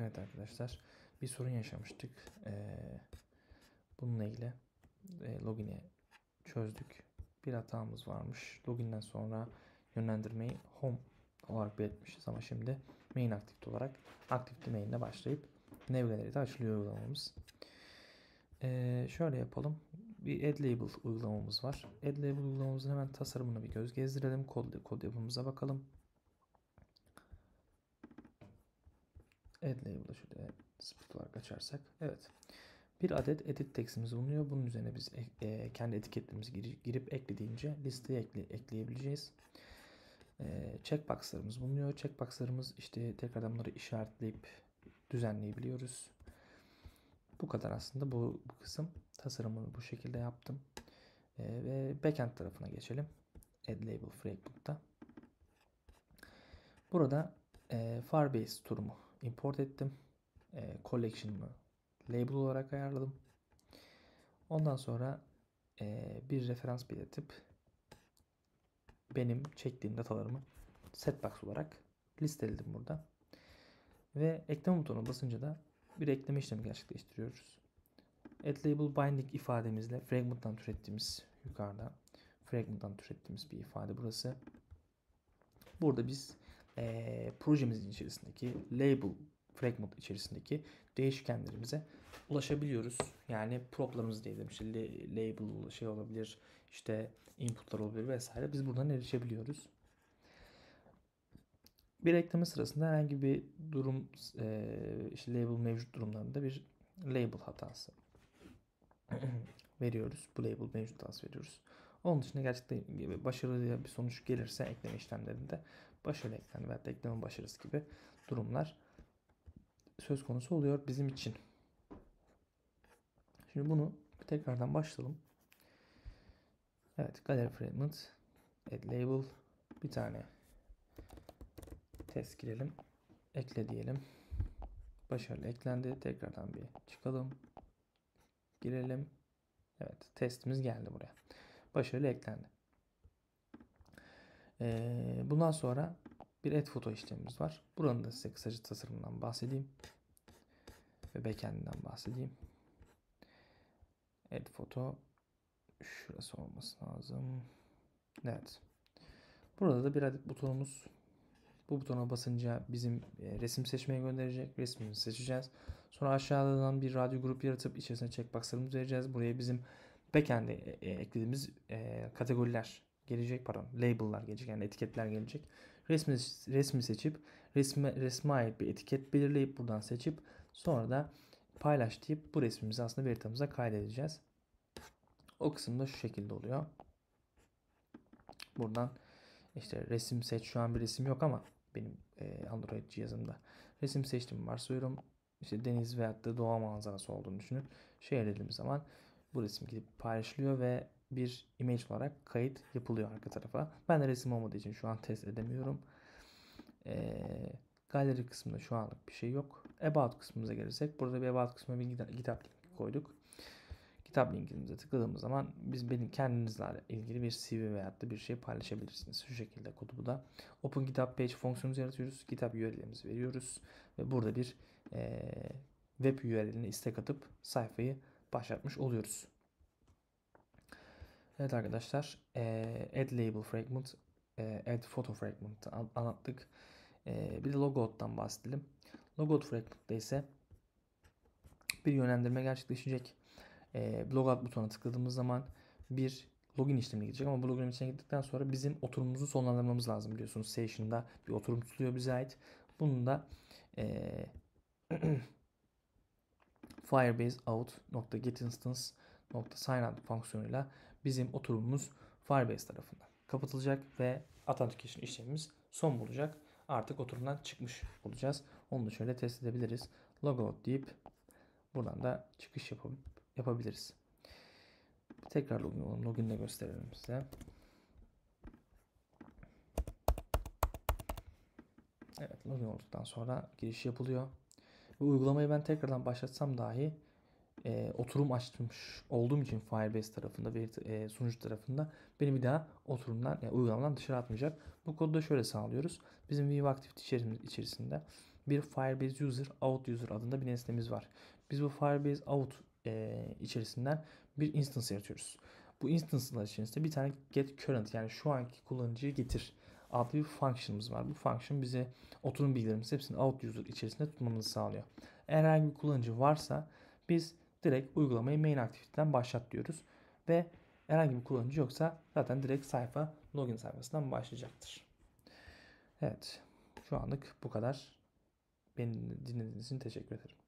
Evet arkadaşlar bir sorun yaşamıştık. Ee, bununla ilgili e, login'i çözdük. Bir hatamız varmış. Login'den sonra yönlendirmeyi home olarak belirtmişiz ama şimdi main aktivite olarak aktivite main'le başlayıp Navigator'da açılıyor uygulamamız. Ee, şöyle yapalım. Bir add label uygulamamız var. Add label uygulamamızın hemen tasarımını bir göz gezdirelim. Kod, kod yapımıza bakalım. Add label'ı şöyle split olarak açarsak. Evet. Bir adet edit text'imiz bulunuyor. Bunun üzerine biz e, e, kendi etiketlerimizi girip, girip eklediğince listeye ekle, ekleyebileceğiz. E, checkbox'larımız bulunuyor. Checkbox'larımız işte tekrardan bunları işaretleyip düzenleyebiliyoruz. Bu kadar aslında bu, bu kısım. Tasarımını bu şekilde yaptım. E, ve backend tarafına geçelim. Add label framework'ta. Burada e, Firebase turumu import ettim. E, collection'ımı label olarak ayarladım. Ondan sonra e, bir referans belirtip benim çektiğim datalarımı setbox olarak listeledim burada. Ve ekleme butonuna basınca da bir ekleme işlemi gerçekleştiriyoruz. Add label binding ifademizle fragment'tan türettiğimiz yukarıda fragment'tan türettiğimiz bir ifade burası. Burada biz e, projemizin içerisindeki label fragment içerisindeki değişkenlerimize ulaşabiliyoruz. Yani proplarımız diyelim işte label şey olabilir, işte inputlar olabilir vesaire. Biz buradan erişebiliyoruz. Bir ekleme sırasında herhangi bir durum e, işte label mevcut durumlarında bir label hatası veriyoruz. Bu label mevcut hatası veriyoruz. Onun dışında gerçekten başarılı bir sonuç gelirse ekleme işlemlerinde başarılı ekleme veya ekleme başarısı gibi durumlar söz konusu oluyor bizim için. Şimdi bunu tekrardan başlayalım. Evet, Gallery Fragment, Add Label, bir tane test girelim. Ekle diyelim. Başarılı eklendi. Tekrardan bir çıkalım. Girelim. Evet, testimiz geldi buraya. Başarılı eklendi. Ee, bundan sonra bir add foto işlemimiz var. Buranın da size kısaca tasarımından bahsedeyim. Ve backend'inden bahsedeyim. Add foto şurası olması lazım. Evet. Burada da bir adet butonumuz. Bu butona basınca bizim e, resim seçmeye gönderecek. Resmimizi seçeceğiz. Sonra aşağıdan bir radyo grup yaratıp içerisine checkboxlarımızı vereceğiz. Buraya bizim backend'e e, eklediğimiz e, kategoriler gelecek pardon label'lar gelecek yani etiketler gelecek. Resmi, resmi seçip resme, resme ait bir etiket belirleyip buradan seçip sonra da paylaş deyip bu resmimizi aslında veritamıza kaydedeceğiz. O kısımda şu şekilde oluyor. Buradan işte resim seç şu an bir resim yok ama benim e, Android cihazımda. Resim seçtim varsayıyorum. İşte deniz veyahut da doğa manzarası olduğunu düşünün. Şey dediğimiz zaman bu resim gidip paylaşılıyor ve bir image olarak kayıt yapılıyor arka tarafa. Ben de resim olmadığı için şu an test edemiyorum. Ee, galeri kısmında şu anlık bir şey yok. About kısmımıza gelirsek burada bir About kısmına bir GitHub linki koyduk. GitHub linkimize tıkladığımız zaman biz benim kendinizle ilgili bir CV veyahut da bir şey paylaşabilirsiniz. Şu şekilde kodu da. Open GitHub page fonksiyonumuzu yaratıyoruz. GitHub URL'imizi veriyoruz. Ve burada bir e, web URL'ini istek atıp sayfayı başlatmış oluyoruz. Evet arkadaşlar e, add label fragment, e, add photo fragment anlattık. E, bir de logout'tan bahsedelim. Logout fragment'ta ise bir yönlendirme gerçekleşecek. E, logout butonuna tıkladığımız zaman bir login işlemine gidecek ama bu login işlemine gittikten sonra bizim oturumumuzu sonlandırmamız lazım biliyorsunuz. Station'da bir oturum tutuluyor bize ait. Bunun da e, Firebase out.getInstance .signout fonksiyonuyla bizim oturumumuz Firebase tarafından kapatılacak ve authentication işlemimiz son bulacak. Artık oturumdan çıkmış olacağız. Onu da şöyle test edebiliriz. Logout deyip buradan da çıkış yapıp yapabiliriz. Tekrar login olalım. Login de gösterelim size. Evet login olduktan sonra giriş yapılıyor. Ve uygulamayı ben tekrardan başlatsam dahi e, oturum açmış olduğum için Firebase tarafında ve e, sunucu tarafında beni bir daha oturumdan yani uygulamadan dışarı atmayacak. Bu kodu da şöyle sağlıyoruz. Bizim View Activity içerisinde bir Firebase User Out User adında bir nesnemiz var. Biz bu Firebase Out e, içerisinden bir instance yaratıyoruz. Bu instance'lar içerisinde bir tane get current yani şu anki kullanıcıyı getir adlı bir function'ımız var. Bu function bize oturum bilgilerimiz hepsini out user içerisinde tutmamızı sağlıyor. Eğer herhangi bir kullanıcı varsa biz direkt uygulamayı main aktiviteden başlat diyoruz ve herhangi bir kullanıcı yoksa zaten direkt sayfa login sayfasından başlayacaktır. Evet. Şu anlık bu kadar. Beni dinlediğiniz için teşekkür ederim.